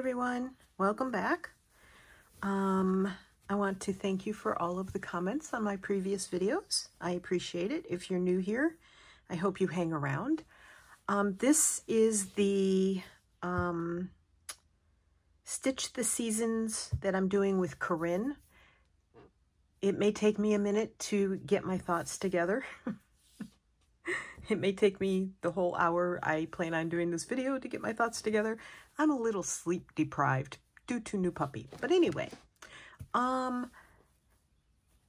everyone, welcome back. Um, I want to thank you for all of the comments on my previous videos. I appreciate it. If you're new here, I hope you hang around. Um, this is the um, Stitch the Seasons that I'm doing with Corinne. It may take me a minute to get my thoughts together. it may take me the whole hour I plan on doing this video to get my thoughts together. I'm a little sleep deprived due to new puppy. But anyway, um,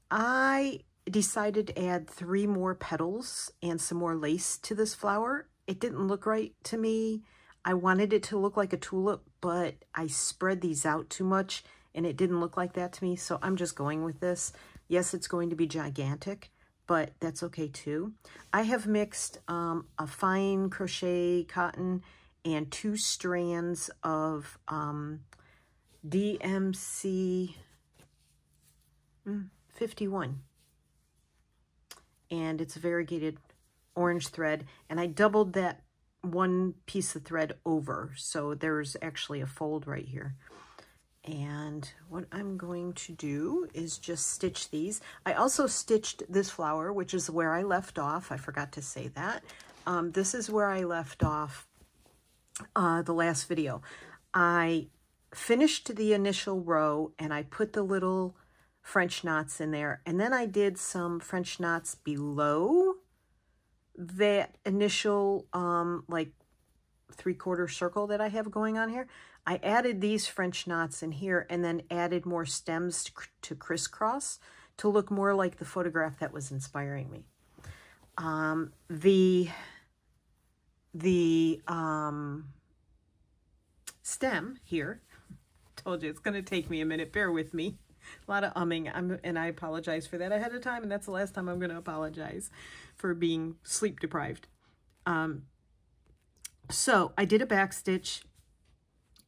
I decided to add three more petals and some more lace to this flower. It didn't look right to me. I wanted it to look like a tulip, but I spread these out too much and it didn't look like that to me. So I'm just going with this. Yes, it's going to be gigantic, but that's okay too. I have mixed um, a fine crochet cotton and two strands of um, DMC 51. And it's a variegated orange thread. And I doubled that one piece of thread over. So there's actually a fold right here. And what I'm going to do is just stitch these. I also stitched this flower, which is where I left off. I forgot to say that. Um, this is where I left off uh, the last video. I finished the initial row and I put the little French knots in there. And then I did some French knots below that initial um, like three quarter circle that I have going on here. I added these French knots in here and then added more stems to, to crisscross to look more like the photograph that was inspiring me. Um, the the um, stem here, told you it's going to take me a minute, bear with me a lot of umming, I'm, and I apologize for that ahead of time, and that's the last time I'm going to apologize for being sleep deprived. Um, so I did a back stitch,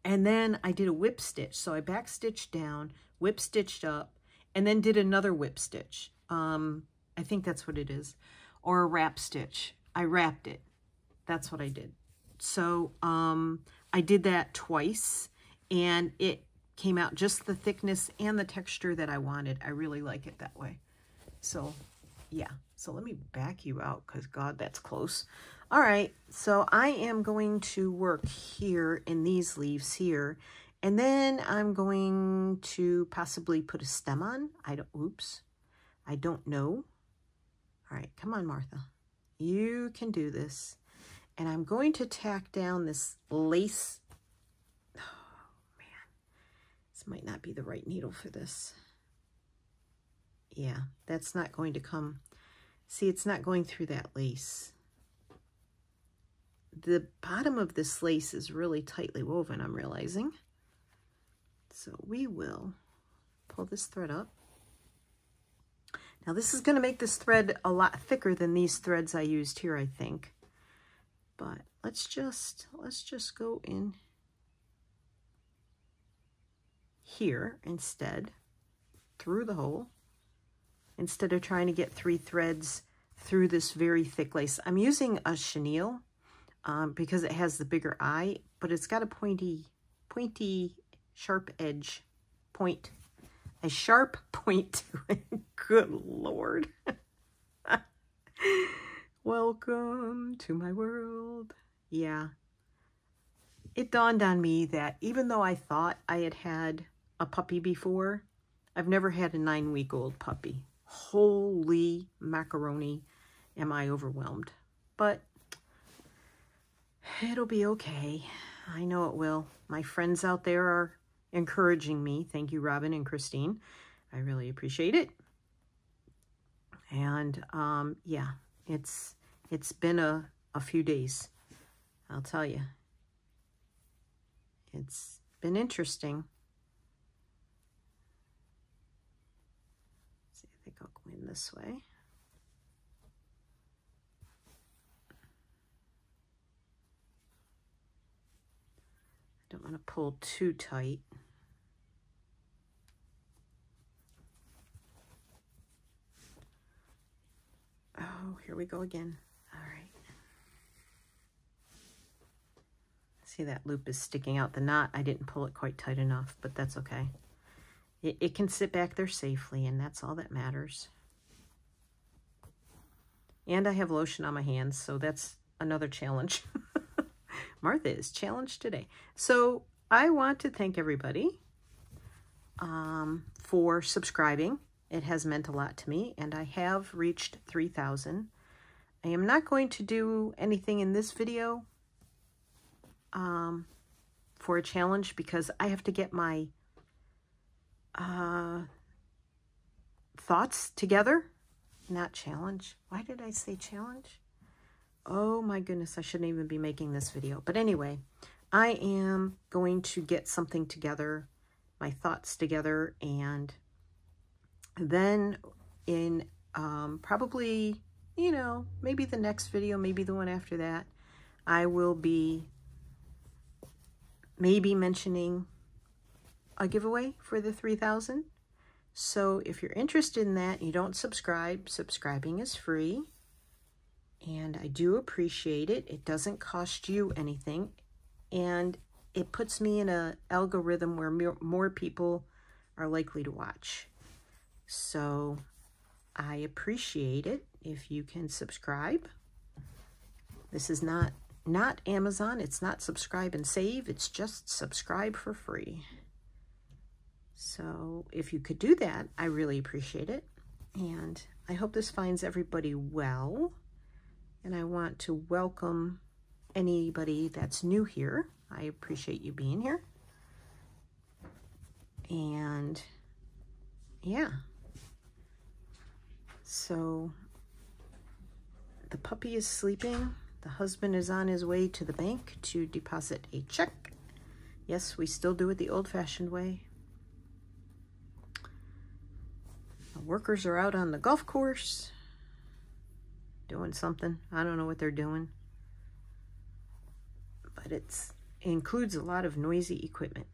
and then I did a whip stitch. So I back stitched down, whip stitched up, and then did another whip stitch. Um, I think that's what it is, or a wrap stitch. I wrapped it. That's what I did. So um, I did that twice, and it came out just the thickness and the texture that I wanted. I really like it that way. So yeah, so let me back you out because God, that's close. All right, so I am going to work here in these leaves here. And then I'm going to possibly put a stem on. I don't, oops, I don't know. All right, come on, Martha. You can do this. And I'm going to tack down this lace Oh, man. This might not be the right needle for this. Yeah, that's not going to come. See, it's not going through that lace. The bottom of this lace is really tightly woven, I'm realizing. So we will pull this thread up. Now this is going to make this thread a lot thicker than these threads I used here, I think. But let's just, let's just go in here instead through the hole instead of trying to get three threads through this very thick lace. I'm using a chenille um, because it has the bigger eye, but it's got a pointy, pointy, sharp edge point, a sharp point. Good Lord. Welcome to my world. Yeah. It dawned on me that even though I thought I had had a puppy before. I've never had a nine-week-old puppy. Holy macaroni, am I overwhelmed. But it'll be okay. I know it will. My friends out there are encouraging me. Thank you, Robin and Christine. I really appreciate it. And um, yeah, it's it's been a, a few days. I'll tell you. It's been interesting. in this way. Don't want to pull too tight. Oh, here we go again. All right. See that loop is sticking out the knot. I didn't pull it quite tight enough, but that's okay. It, it can sit back there safely, and that's all that matters. And I have lotion on my hands, so that's another challenge. Martha is challenged today. So I want to thank everybody um, for subscribing. It has meant a lot to me, and I have reached 3,000. I am not going to do anything in this video um, for a challenge because I have to get my uh, thoughts together. Not challenge. Why did I say challenge? Oh my goodness, I shouldn't even be making this video. But anyway, I am going to get something together, my thoughts together, and then in um, probably, you know, maybe the next video, maybe the one after that, I will be maybe mentioning a giveaway for the 3000 so if you're interested in that you don't subscribe subscribing is free and I do appreciate it it doesn't cost you anything and it puts me in a algorithm where more people are likely to watch so I appreciate it if you can subscribe this is not not Amazon. It's not subscribe and save. It's just subscribe for free. So if you could do that, I really appreciate it. And I hope this finds everybody well. And I want to welcome anybody that's new here. I appreciate you being here. And yeah. So the puppy is sleeping. The husband is on his way to the bank to deposit a check. Yes, we still do it the old-fashioned way. The workers are out on the golf course doing something. I don't know what they're doing. But it's, it includes a lot of noisy equipment.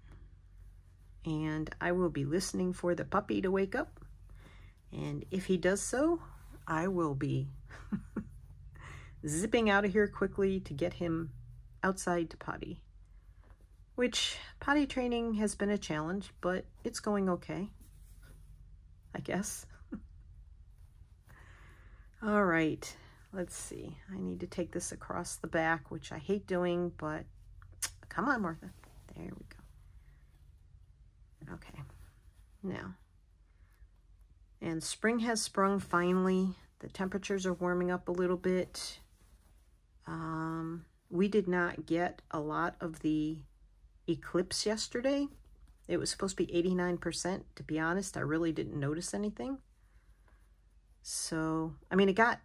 And I will be listening for the puppy to wake up. And if he does so, I will be zipping out of here quickly to get him outside to potty. Which potty training has been a challenge, but it's going okay, I guess. All right, let's see. I need to take this across the back, which I hate doing, but come on, Martha. There we go. Okay, now. And spring has sprung finally. The temperatures are warming up a little bit. Um, we did not get a lot of the eclipse yesterday. It was supposed to be 89%. To be honest, I really didn't notice anything. So, I mean, it got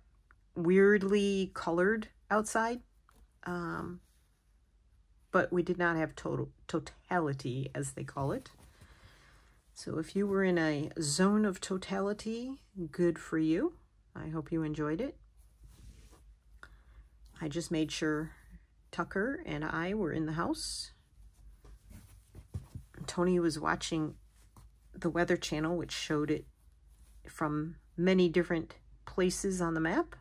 weirdly colored outside. Um, but we did not have total totality, as they call it. So if you were in a zone of totality, good for you. I hope you enjoyed it. I just made sure Tucker and I were in the house. Tony was watching the Weather Channel, which showed it from many different places on the map.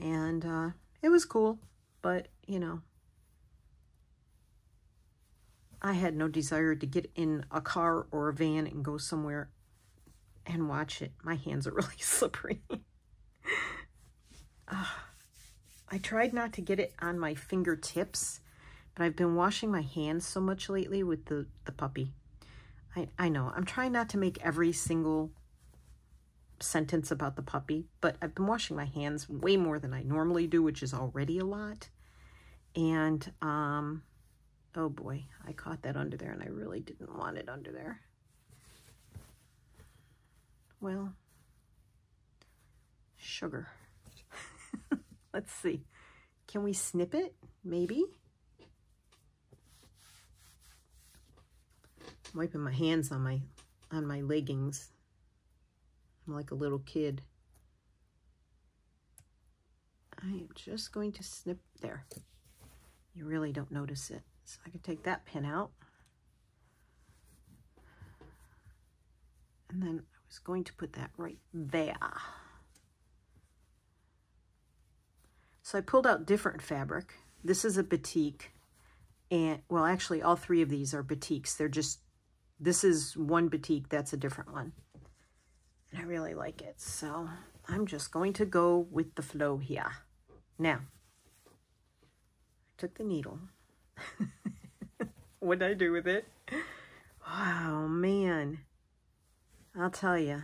And uh, it was cool, but, you know, I had no desire to get in a car or a van and go somewhere and watch it. My hands are really slippery. uh, I tried not to get it on my fingertips, but I've been washing my hands so much lately with the, the puppy. I, I know, I'm trying not to make every single sentence about the puppy, but I've been washing my hands way more than I normally do, which is already a lot. And, um, oh boy, I caught that under there and I really didn't want it under there. Well, sugar. Let's see. Can we snip it? Maybe. I'm wiping my hands on my on my leggings. I'm like a little kid. I am just going to snip there. You really don't notice it. So I can take that pin out. And then I was going to put that right there. So I pulled out different fabric. This is a batik. And, well, actually, all three of these are batiks. They're just, this is one batik, that's a different one. I really like it. So I'm just going to go with the flow here. Now, I took the needle. what did I do with it? Oh, man. I'll tell you,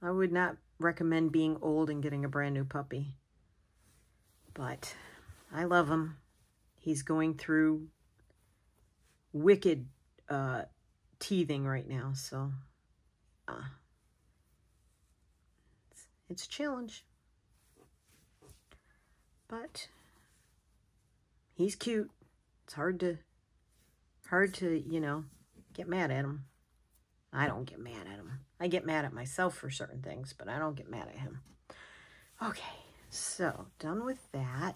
I would not recommend being old and getting a brand new puppy. But I love him. He's going through wicked uh, teething right now, so uh, it's, a challenge. But he's cute. It's hard to hard to, you know, get mad at him. I don't get mad at him. I get mad at myself for certain things, but I don't get mad at him. Okay, so done with that.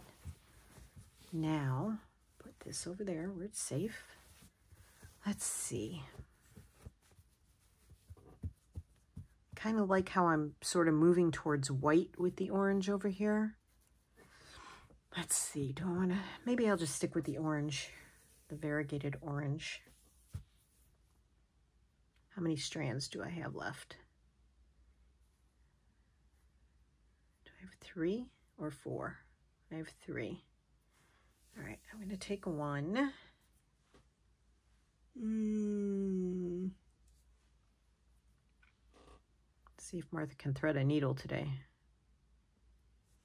Now, put this over there where it's safe. Let's see. Kind of like how I'm sort of moving towards white with the orange over here. Let's see, do I want to, maybe I'll just stick with the orange, the variegated orange. How many strands do I have left? Do I have three or four? I have three. All right, I'm going to take one. Mm. See if Martha can thread a needle today.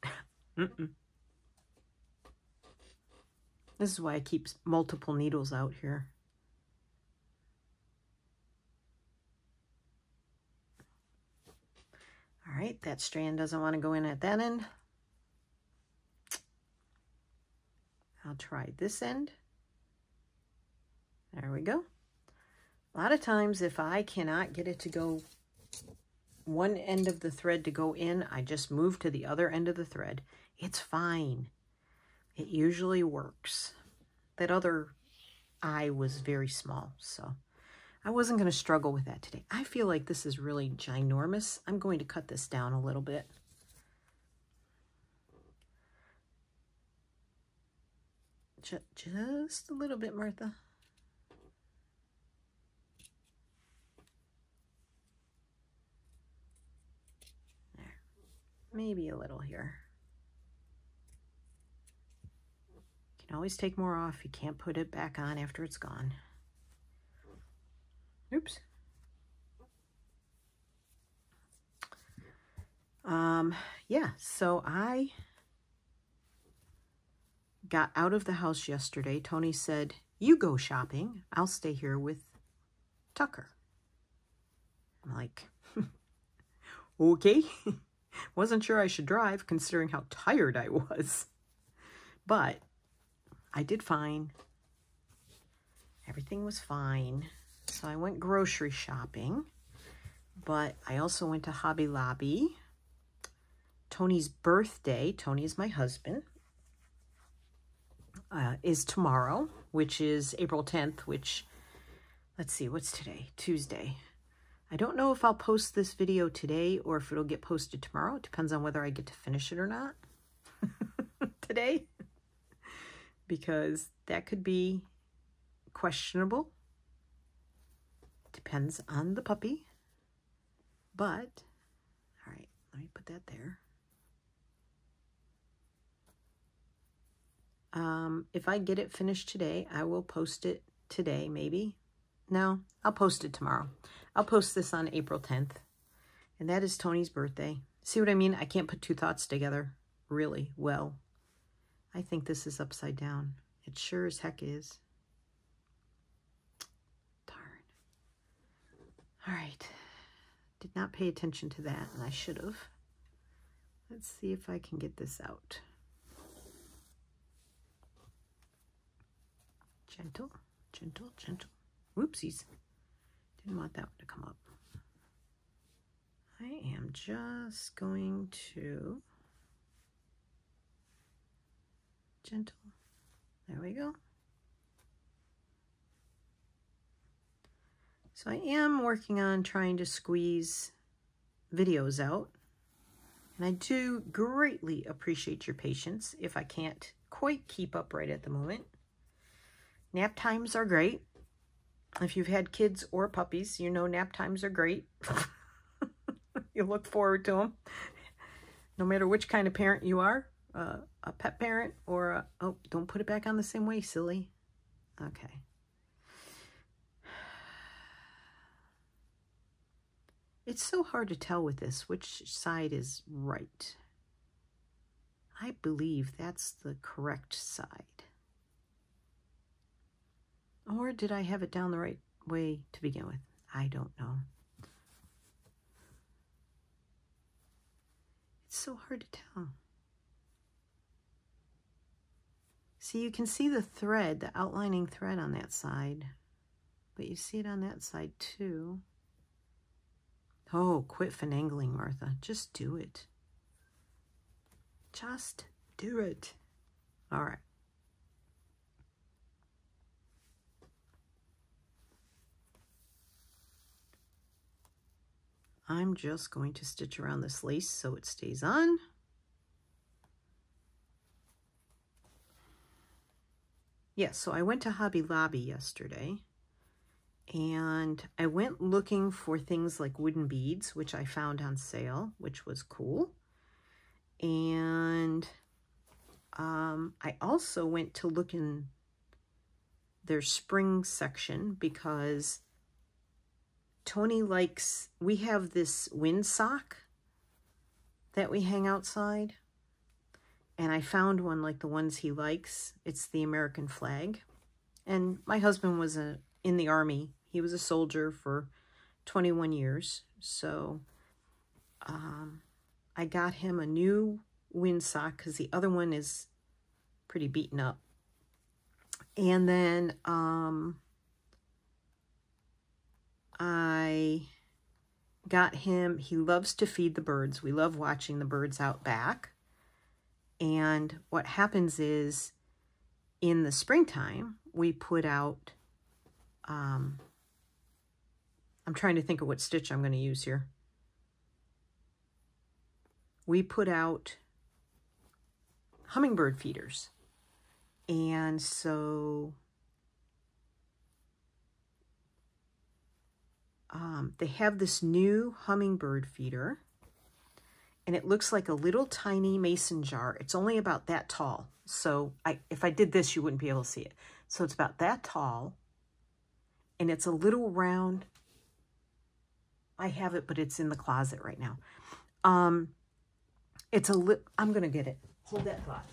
mm -mm. This is why I keep multiple needles out here. All right, that strand doesn't want to go in at that end. I'll try this end. There we go. A lot of times if I cannot get it to go one end of the thread to go in, I just move to the other end of the thread. It's fine. It usually works. That other eye was very small, so... I wasn't going to struggle with that today. I feel like this is really ginormous. I'm going to cut this down a little bit. Just a little bit, Martha. Maybe a little here. You can always take more off. You can't put it back on after it's gone. Oops. Um, yeah, so I got out of the house yesterday. Tony said, you go shopping. I'll stay here with Tucker. I'm like, okay. Wasn't sure I should drive considering how tired I was. But I did fine. Everything was fine. So I went grocery shopping, but I also went to Hobby Lobby. Tony's birthday, Tony is my husband, uh, is tomorrow, which is April 10th, which, let's see, what's today? Tuesday. I don't know if I'll post this video today or if it'll get posted tomorrow. It depends on whether I get to finish it or not today. because that could be questionable. Depends on the puppy. But, all right, let me put that there. Um, if I get it finished today, I will post it today, maybe. No, I'll post it tomorrow. I'll post this on April 10th. And that is Tony's birthday. See what I mean? I can't put two thoughts together really well. I think this is upside down. It sure as heck is. Darn. All right. Did not pay attention to that, and I should have. Let's see if I can get this out. Gentle, gentle, gentle. Whoopsies. Didn't want that one to come up. I am just going to gentle. There we go. So I am working on trying to squeeze videos out. And I do greatly appreciate your patience if I can't quite keep up right at the moment. nap times are great. If you've had kids or puppies, you know nap times are great. you look forward to them. No matter which kind of parent you are, uh, a pet parent or a, oh, don't put it back on the same way, silly. Okay. It's so hard to tell with this which side is right. I believe that's the correct side. Or did I have it down the right way to begin with? I don't know. It's so hard to tell. See, you can see the thread, the outlining thread on that side, but you see it on that side too. Oh, quit finagling, Martha. Just do it. Just do it. All right. I'm just going to stitch around this lace so it stays on. Yes, yeah, so I went to Hobby Lobby yesterday and I went looking for things like wooden beads, which I found on sale, which was cool. And um, I also went to look in their spring section because Tony likes, we have this windsock that we hang outside. And I found one like the ones he likes. It's the American flag. And my husband was a, in the army. He was a soldier for 21 years. So um, I got him a new windsock because the other one is pretty beaten up. And then um, I got him, he loves to feed the birds. We love watching the birds out back. And what happens is in the springtime, we put out, um, I'm trying to think of what stitch I'm going to use here. We put out hummingbird feeders. And so um, they have this new hummingbird feeder and it looks like a little tiny mason jar. It's only about that tall. So I, if I did this, you wouldn't be able to see it. So it's about that tall and it's a little round. I have it, but it's in the closet right now. Um, it's a li I'm going to get it. Hold that thought.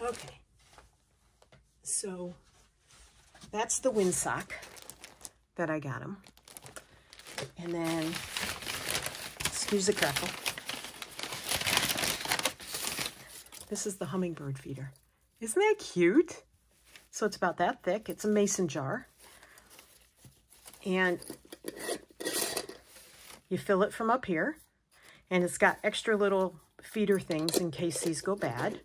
Okay, so that's the windsock that I got him. And then, excuse the crackle. This is the hummingbird feeder. Isn't that cute? So it's about that thick. It's a mason jar. And you fill it from up here. And it's got extra little feeder things in case these go bad.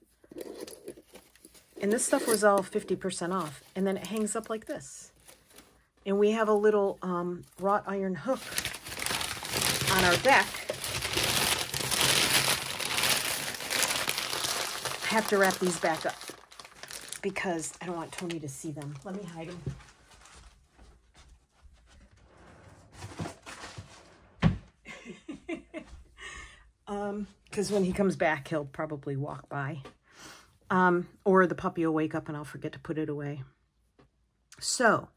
And this stuff was all 50% off. And then it hangs up like this. And we have a little um, wrought iron hook on our deck. I have to wrap these back up because I don't want Tony to see them. Let me hide them. um, because when he comes back, he'll probably walk by. Um, or the puppy will wake up and I'll forget to put it away. So,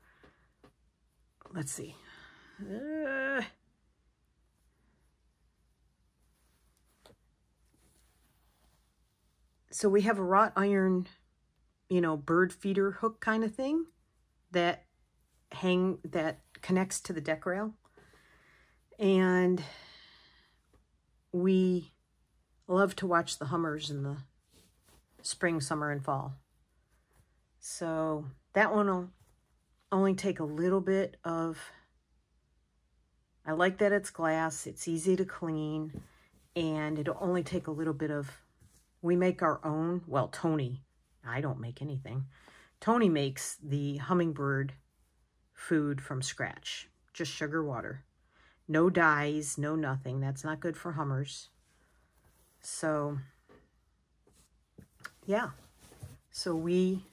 let's see. Uh, so we have a wrought iron, you know, bird feeder hook kind of thing that hang, that connects to the deck rail. And we love to watch the hummers and the spring, summer, and fall. So that one will only take a little bit of, I like that it's glass, it's easy to clean, and it'll only take a little bit of, we make our own, well, Tony, I don't make anything. Tony makes the hummingbird food from scratch. Just sugar water. No dyes, no nothing. That's not good for hummers. So, yeah. So we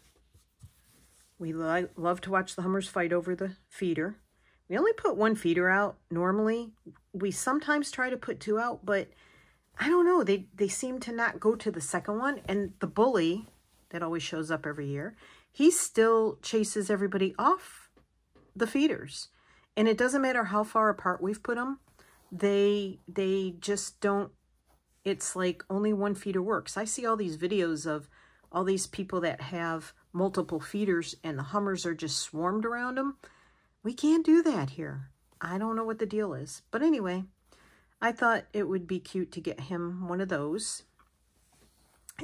we lo love to watch the hummers fight over the feeder. We only put one feeder out normally. We sometimes try to put two out, but I don't know. They, they seem to not go to the second one. And the bully that always shows up every year, he still chases everybody off the feeders. And it doesn't matter how far apart we've put them. They, they just don't, it's like only one feeder works. I see all these videos of all these people that have multiple feeders and the hummers are just swarmed around them. We can't do that here. I don't know what the deal is. But anyway, I thought it would be cute to get him one of those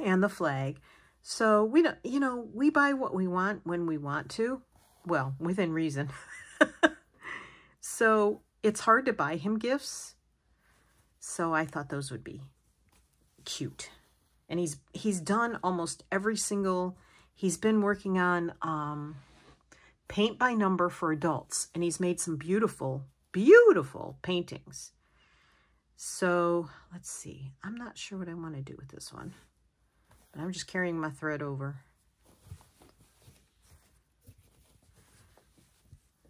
and the flag. So we don't, you know, we buy what we want when we want to. Well, within reason. so it's hard to buy him gifts. So I thought those would be cute. And he's he's done almost every single he's been working on um paint by number for adults. And he's made some beautiful, beautiful paintings. So let's see. I'm not sure what I want to do with this one. But I'm just carrying my thread over.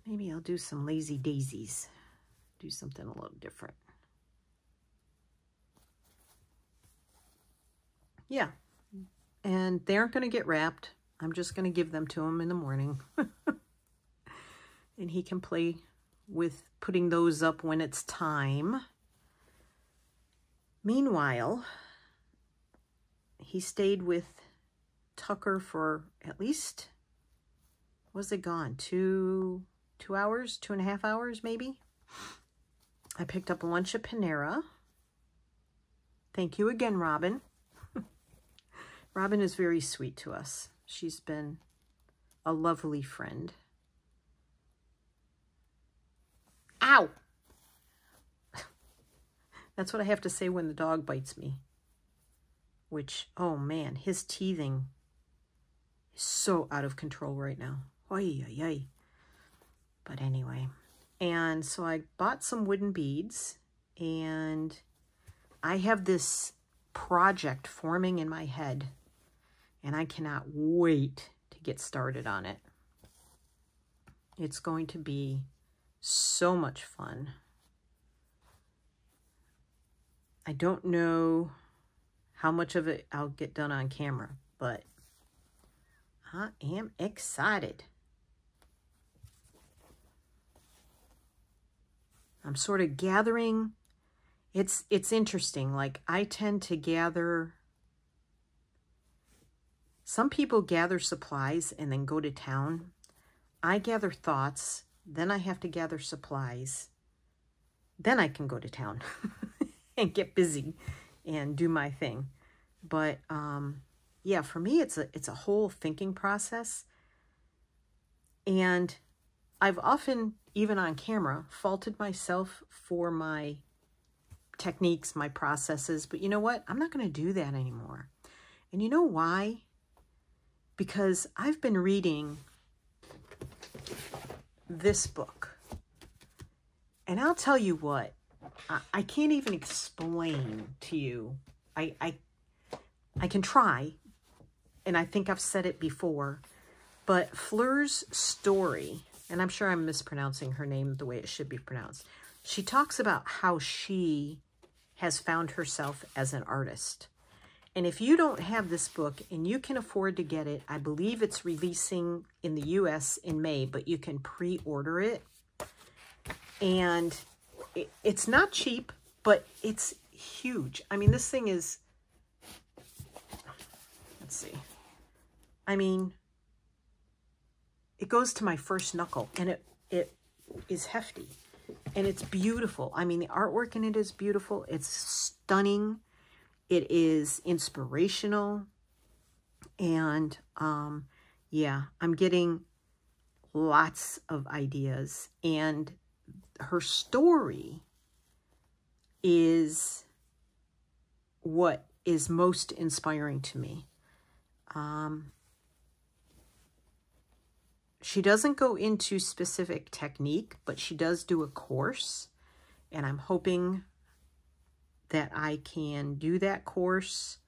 Maybe I'll do some lazy daisies. Do something a little different. Yeah. And they aren't going to get wrapped. I'm just going to give them to him in the morning. and he can play with putting those up when it's time. Meanwhile, he stayed with Tucker for at least, was it gone? Two, two hours, two and a half hours maybe? I picked up lunch at Panera. Thank you again, Robin. Robin is very sweet to us. She's been a lovely friend. Ow! That's what I have to say when the dog bites me. Which, oh man, his teething is so out of control right now. Oy. But anyway, and so I bought some wooden beads and I have this project forming in my head and I cannot wait to get started on it. It's going to be so much fun. I don't know how much of it I'll get done on camera, but I am excited. I'm sort of gathering. It's it's interesting. Like I tend to gather some people gather supplies and then go to town. I gather thoughts then I have to gather supplies. Then I can go to town and get busy and do my thing. But um, yeah, for me, it's a it's a whole thinking process. And I've often, even on camera, faulted myself for my techniques, my processes. But you know what? I'm not going to do that anymore. And you know why? Because I've been reading this book. And I'll tell you what, I, I can't even explain to you. I, I, I can try, and I think I've said it before, but Fleur's story, and I'm sure I'm mispronouncing her name the way it should be pronounced. She talks about how she has found herself as an artist. And if you don't have this book and you can afford to get it, I believe it's releasing in the U.S. in May, but you can pre-order it. And it, it's not cheap, but it's huge. I mean, this thing is, let's see. I mean, it goes to my first knuckle and it, it is hefty and it's beautiful. I mean, the artwork in it is beautiful. It's stunning. It is inspirational. And um, yeah, I'm getting lots of ideas. And her story is what is most inspiring to me. Um, she doesn't go into specific technique, but she does do a course. And I'm hoping that I can do that course.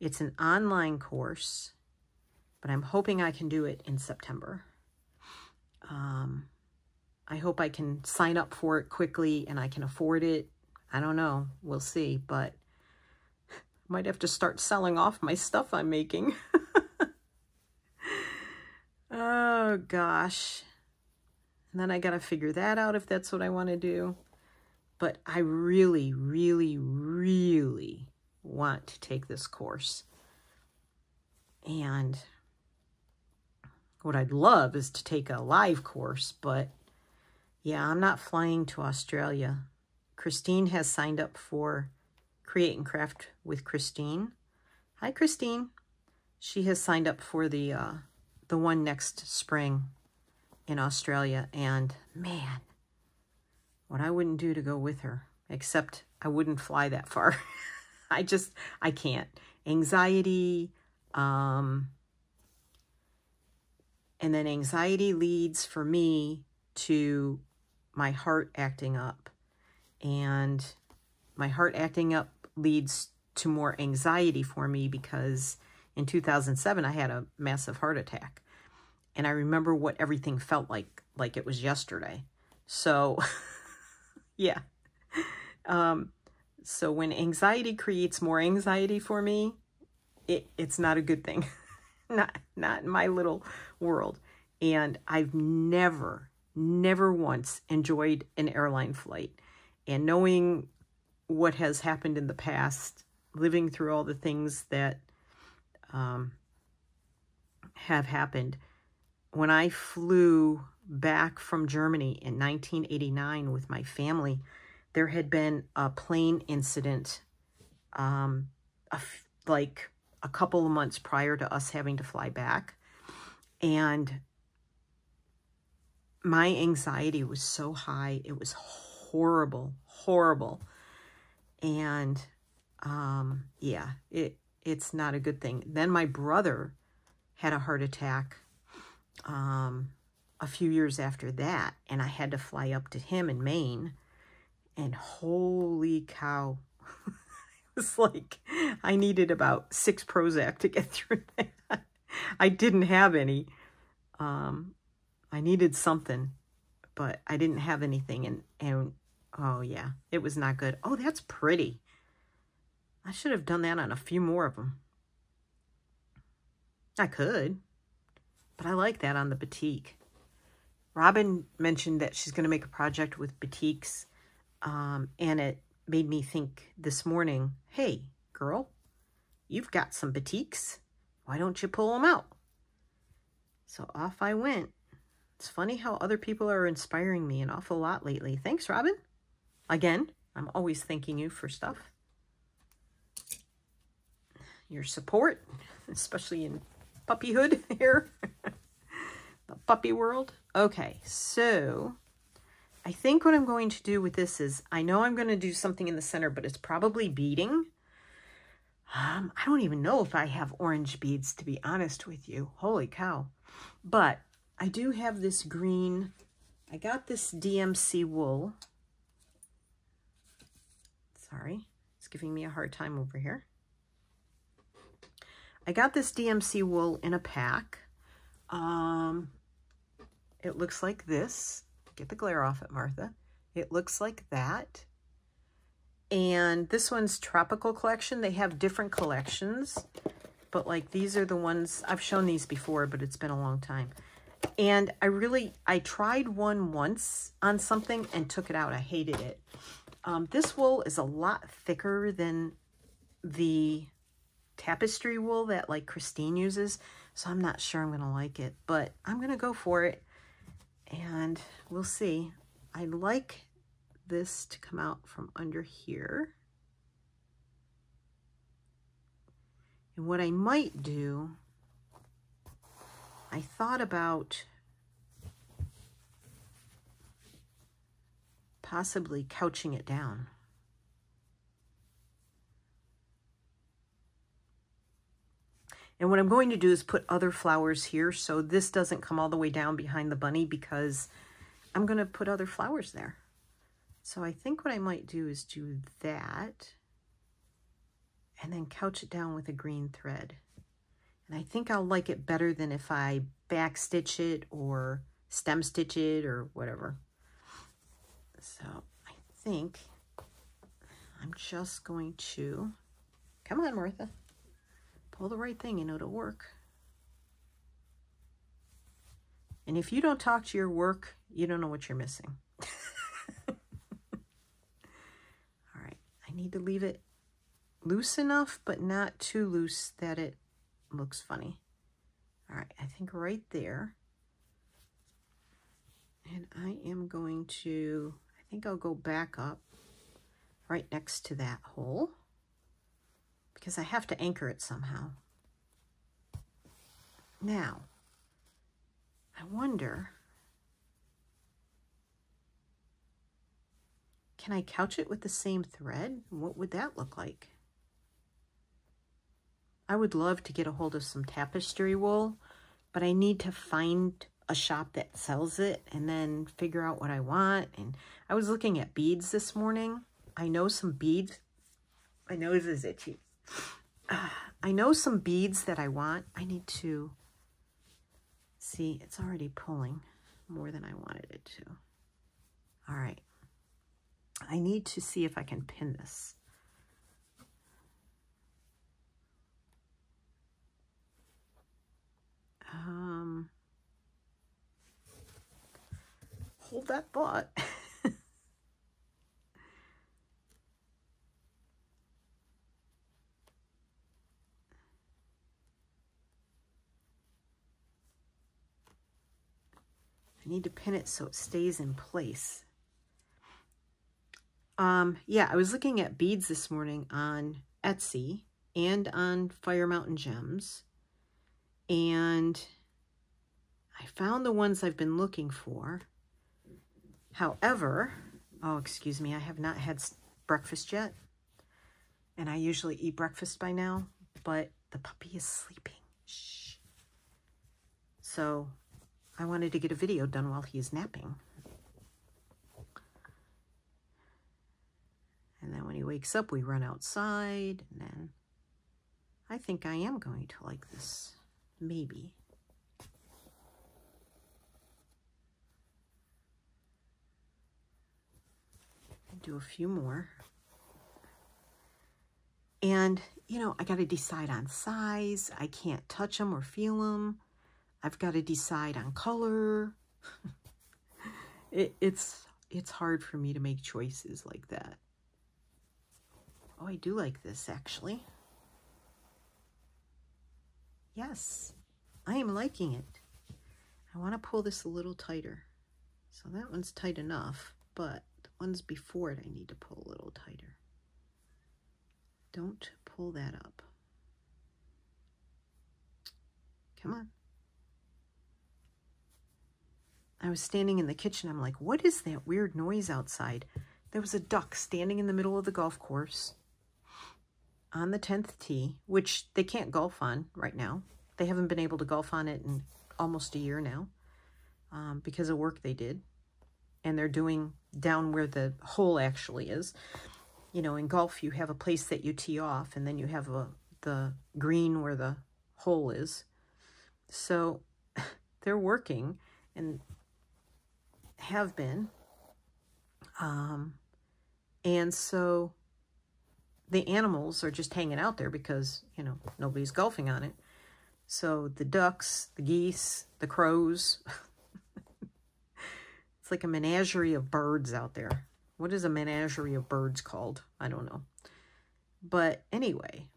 It's an online course, but I'm hoping I can do it in September. Um, I hope I can sign up for it quickly and I can afford it. I don't know. We'll see, but I might have to start selling off my stuff I'm making. oh, gosh. And then I got to figure that out if that's what I want to do. But I really, really, really want to take this course. And what I'd love is to take a live course, but yeah, I'm not flying to Australia. Christine has signed up for Create and Craft with Christine. Hi, Christine. She has signed up for the uh, the one next spring in Australia, and man, what I wouldn't do to go with her, except I wouldn't fly that far. I just, I can't. Anxiety, um, and then anxiety leads for me to my heart acting up. And my heart acting up leads to more anxiety for me because in 2007 I had a massive heart attack. And I remember what everything felt like, like it was yesterday. So, yeah. Um, so when anxiety creates more anxiety for me, it, it's not a good thing. not, not in my little world. And I've never, never once enjoyed an airline flight. And knowing what has happened in the past, living through all the things that um, have happened, when I flew back from Germany in 1989 with my family, there had been a plane incident um, like a couple of months prior to us having to fly back. And my anxiety was so high. It was horrible, horrible. And um, yeah, it it's not a good thing. Then my brother had a heart attack um, a few years after that, and I had to fly up to him in Maine. And holy cow, it was like I needed about six Prozac to get through that. I didn't have any. Um, I needed something, but I didn't have anything. And, and oh, yeah, it was not good. Oh, that's pretty. I should have done that on a few more of them. I could, but I like that on the batik. Robin mentioned that she's going to make a project with batiks, um, and it made me think this morning, hey, girl, you've got some batiks. Why don't you pull them out? So off I went it's funny how other people are inspiring me an awful lot lately. Thanks, Robin. Again, I'm always thanking you for stuff. Your support, especially in puppyhood here. The puppy world. Okay, so I think what I'm going to do with this is, I know I'm going to do something in the center, but it's probably beading. Um, I don't even know if I have orange beads, to be honest with you. Holy cow. But I do have this green, I got this DMC wool. Sorry, it's giving me a hard time over here. I got this DMC wool in a pack. Um, it looks like this. Get the glare off it, Martha. It looks like that. And this one's Tropical Collection. They have different collections, but like these are the ones, I've shown these before, but it's been a long time. And I really, I tried one once on something and took it out. I hated it. Um, this wool is a lot thicker than the tapestry wool that like Christine uses. So I'm not sure I'm going to like it, but I'm going to go for it and we'll see. I like this to come out from under here. And what I might do I thought about possibly couching it down. And what I'm going to do is put other flowers here so this doesn't come all the way down behind the bunny because I'm going to put other flowers there. So I think what I might do is do that and then couch it down with a green thread. And I think I'll like it better than if I back stitch it or stem stitch it or whatever. So I think I'm just going to, come on Martha, pull the right thing, know, to work. And if you don't talk to your work, you don't know what you're missing. All right, I need to leave it loose enough, but not too loose that it looks funny. All right, I think right there. And I am going to, I think I'll go back up right next to that hole because I have to anchor it somehow. Now, I wonder, can I couch it with the same thread? What would that look like? I would love to get a hold of some tapestry wool, but I need to find a shop that sells it and then figure out what I want. And I was looking at beads this morning. I know some beads. My nose is itchy. I know some beads that I want. I need to see, it's already pulling more than I wanted it to. All right. I need to see if I can pin this. Um, hold that thought. I need to pin it so it stays in place. Um, yeah, I was looking at beads this morning on Etsy and on Fire Mountain Gems. And I found the ones I've been looking for. However, oh, excuse me, I have not had breakfast yet. And I usually eat breakfast by now, but the puppy is sleeping. Shh. So I wanted to get a video done while he is napping. And then when he wakes up, we run outside. And then I think I am going to like this. Maybe. Do a few more. And, you know, I got to decide on size. I can't touch them or feel them. I've got to decide on color. it, it's it's hard for me to make choices like that. Oh, I do like this actually. Yes, I am liking it. I want to pull this a little tighter. So that one's tight enough, but the ones before it I need to pull a little tighter. Don't pull that up. Come on. I was standing in the kitchen. I'm like, what is that weird noise outside? There was a duck standing in the middle of the golf course on the 10th tee, which they can't golf on right now. They haven't been able to golf on it in almost a year now um, because of work they did. And they're doing down where the hole actually is. You know, in golf, you have a place that you tee off, and then you have a, the green where the hole is. So they're working, and have been. Um, and so the animals are just hanging out there because, you know, nobody's golfing on it. So the ducks, the geese, the crows, it's like a menagerie of birds out there. What is a menagerie of birds called? I don't know. But anyway,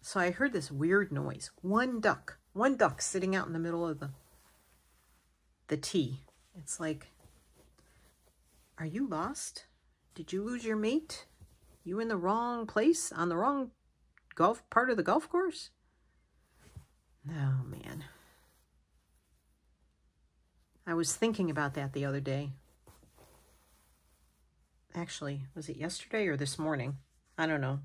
so I heard this weird noise. One duck, one duck sitting out in the middle of the the tee. It's like are you lost? Did you lose your mate? You in the wrong place on the wrong golf part of the golf course? Oh, man. I was thinking about that the other day. Actually, was it yesterday or this morning? I don't know.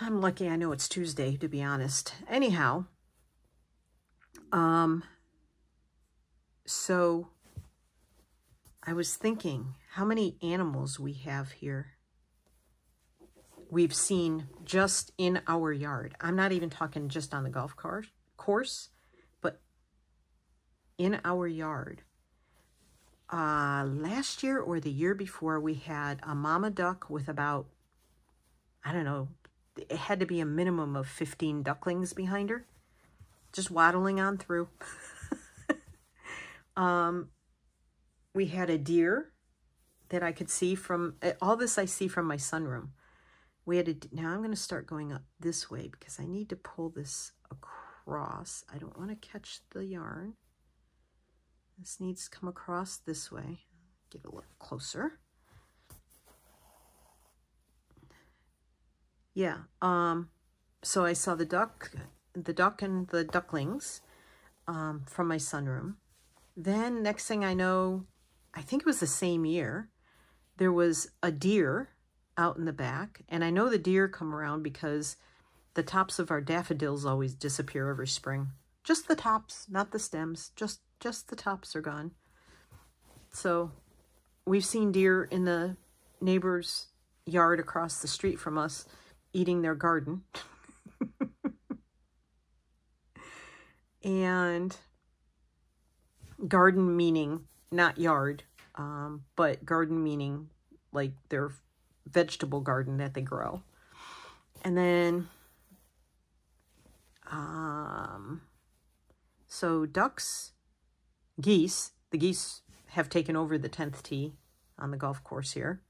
I'm lucky I know it's Tuesday, to be honest. Anyhow, um, so I was thinking how many animals we have here. We've seen just in our yard. I'm not even talking just on the golf course, course but in our yard. Uh, last year or the year before, we had a mama duck with about, I don't know, it had to be a minimum of 15 ducklings behind her, just waddling on through. um, we had a deer that I could see from, eh, all this I see from my sunroom. We had a, now I'm going to start going up this way because I need to pull this across. I don't want to catch the yarn. This needs to come across this way. Get a little closer. Yeah, um, so I saw the duck, the duck and the ducklings um, from my sunroom. Then next thing I know, I think it was the same year, there was a deer out in the back. And I know the deer come around because the tops of our daffodils always disappear every spring. Just the tops, not the stems. Just, just the tops are gone. So we've seen deer in the neighbor's yard across the street from us eating their garden. and garden meaning not yard, um, but garden meaning like their vegetable garden that they grow. And then, um, so ducks, geese, the geese have taken over the 10th tee on the golf course here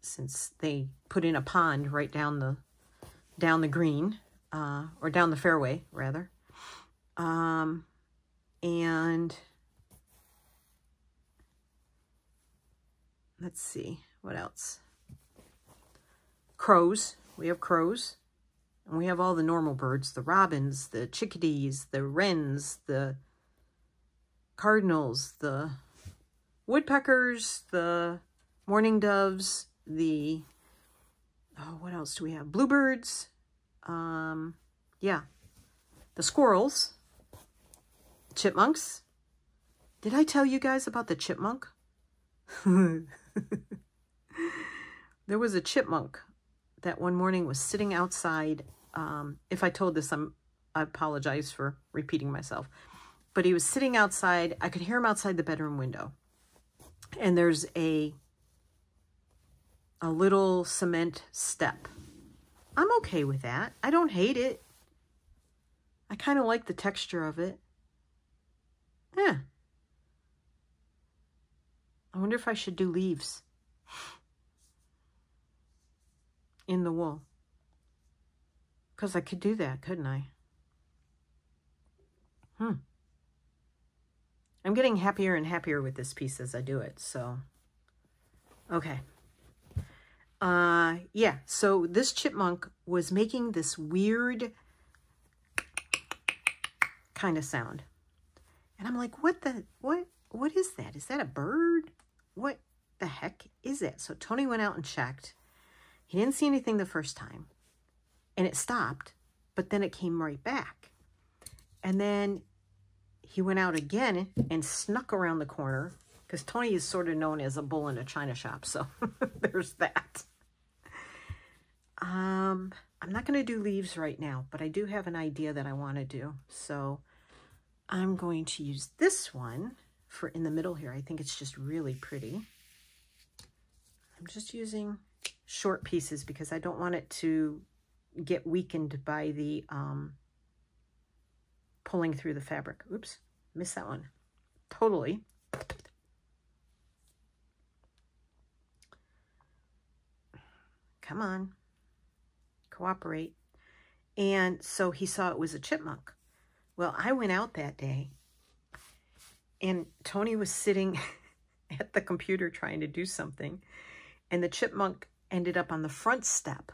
since they put in a pond right down the down the green uh, or down the fairway rather um, and let's see what else crows we have crows and we have all the normal birds the robins the chickadees the wrens the cardinals the woodpeckers the mourning doves the, oh, what else do we have? Bluebirds. Um, yeah. The squirrels. Chipmunks. Did I tell you guys about the chipmunk? there was a chipmunk that one morning was sitting outside. Um, if I told this, I'm, I apologize for repeating myself. But he was sitting outside. I could hear him outside the bedroom window. And there's a a little cement step. I'm okay with that. I don't hate it. I kind of like the texture of it. Yeah. I wonder if I should do leaves in the wool. Because I could do that, couldn't I? Hmm. I'm getting happier and happier with this piece as I do it, so... Okay. Uh, yeah, so this chipmunk was making this weird kind of sound. And I'm like, what the, what, what is that? Is that a bird? What the heck is it? So Tony went out and checked. He didn't see anything the first time. And it stopped, but then it came right back. And then he went out again and snuck around the corner because Tony is sort of known as a bull in a china shop. So there's that. Um, I'm not going to do leaves right now, but I do have an idea that I want to do. So I'm going to use this one for in the middle here. I think it's just really pretty. I'm just using short pieces because I don't want it to get weakened by the um, pulling through the fabric. Oops, missed that one. Totally. Come on cooperate. And so he saw it was a chipmunk. Well, I went out that day and Tony was sitting at the computer trying to do something and the chipmunk ended up on the front step.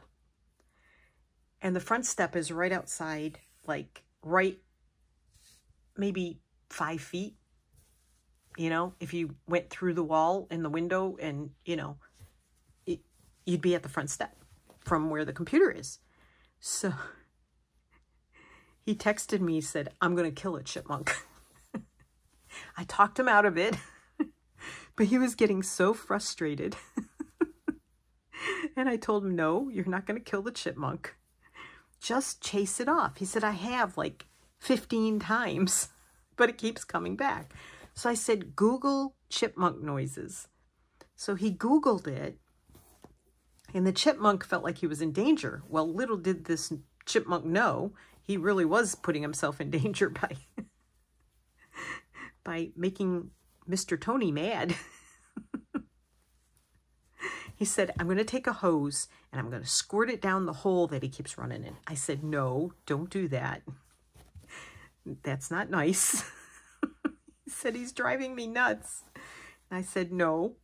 And the front step is right outside, like right maybe five feet. You know, if you went through the wall in the window and, you know, it, you'd be at the front step from where the computer is. So he texted me, said, I'm going to kill a chipmunk. I talked him out of it, but he was getting so frustrated. and I told him, no, you're not going to kill the chipmunk. Just chase it off. He said, I have like 15 times, but it keeps coming back. So I said, Google chipmunk noises. So he Googled it, and the chipmunk felt like he was in danger. Well, little did this chipmunk know, he really was putting himself in danger by, by making Mr. Tony mad. he said, I'm going to take a hose and I'm going to squirt it down the hole that he keeps running in. I said, no, don't do that. That's not nice. he said, he's driving me nuts. And I said, no,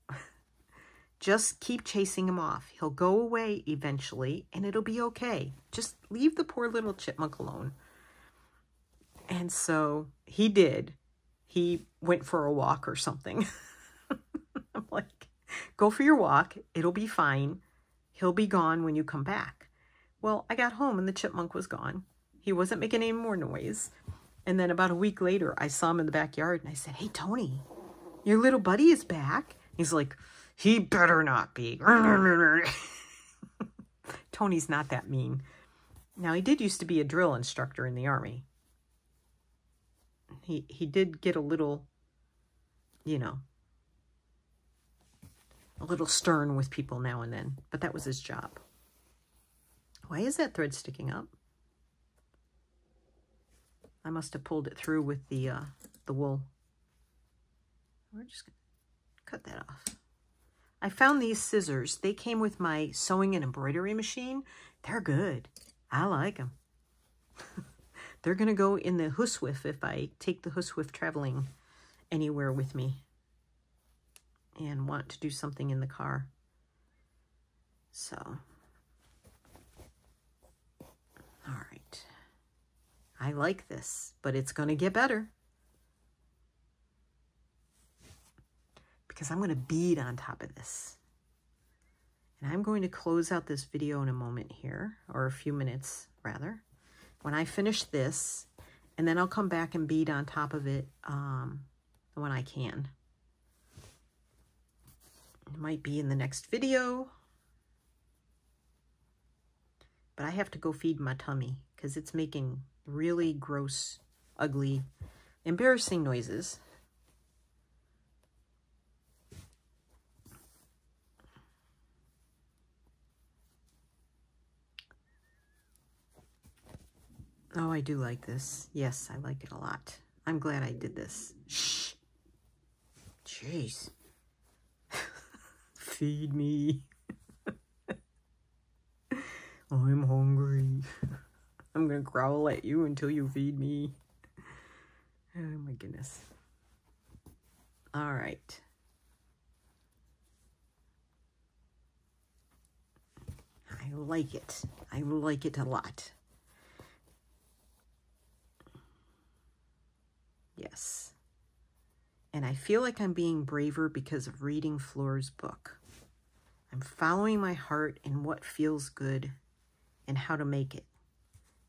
just keep chasing him off. He'll go away eventually and it'll be okay. Just leave the poor little chipmunk alone. And so he did. He went for a walk or something. I'm like, go for your walk. It'll be fine. He'll be gone when you come back. Well, I got home and the chipmunk was gone. He wasn't making any more noise. And then about a week later, I saw him in the backyard and I said, Hey, Tony, your little buddy is back. He's like, he better not be. Tony's not that mean. Now, he did used to be a drill instructor in the Army. He, he did get a little, you know, a little stern with people now and then, but that was his job. Why is that thread sticking up? I must have pulled it through with the uh, the wool. We're just going to cut that off. I found these scissors. They came with my sewing and embroidery machine. They're good. I like them. They're going to go in the Huswiff if I take the Huswiff traveling anywhere with me and want to do something in the car. So, all right. I like this, but it's going to get better. because I'm going to bead on top of this. And I'm going to close out this video in a moment here, or a few minutes rather, when I finish this, and then I'll come back and bead on top of it um, when I can. It might be in the next video, but I have to go feed my tummy because it's making really gross, ugly, embarrassing noises. Oh, I do like this. Yes, I like it a lot. I'm glad I did this. Shh. Jeez. Feed me. I'm hungry. I'm going to growl at you until you feed me. Oh my goodness. All right. I like it. I like it a lot. Yes. And I feel like I'm being braver because of reading Floor's book. I'm following my heart in what feels good and how to make it.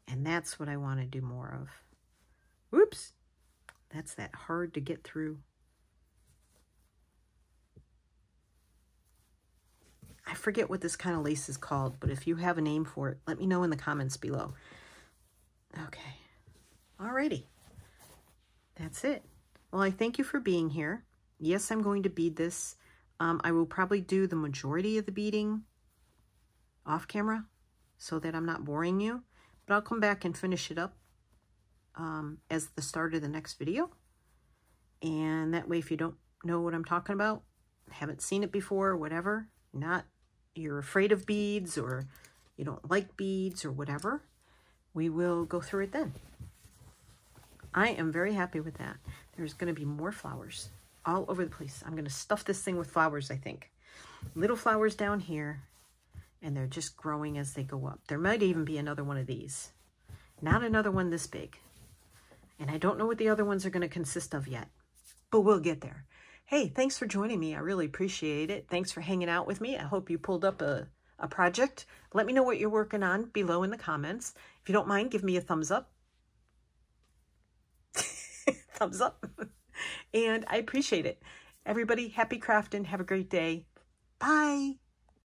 And that's what I want to do more of. Whoops. That's that hard to get through. I forget what this kind of lace is called, but if you have a name for it, let me know in the comments below. Okay. Alrighty. That's it. Well, I thank you for being here. Yes, I'm going to bead this. Um, I will probably do the majority of the beading off camera so that I'm not boring you. But I'll come back and finish it up um, as the start of the next video. And that way, if you don't know what I'm talking about, haven't seen it before, whatever, not you're afraid of beads or you don't like beads or whatever, we will go through it then. I am very happy with that. There's going to be more flowers all over the place. I'm going to stuff this thing with flowers, I think. Little flowers down here, and they're just growing as they go up. There might even be another one of these. Not another one this big. And I don't know what the other ones are going to consist of yet, but we'll get there. Hey, thanks for joining me. I really appreciate it. Thanks for hanging out with me. I hope you pulled up a, a project, let me know what you're working on below in the comments. If you don't mind, give me a thumbs up. thumbs up. and I appreciate it. Everybody, happy crafting. Have a great day. Bye.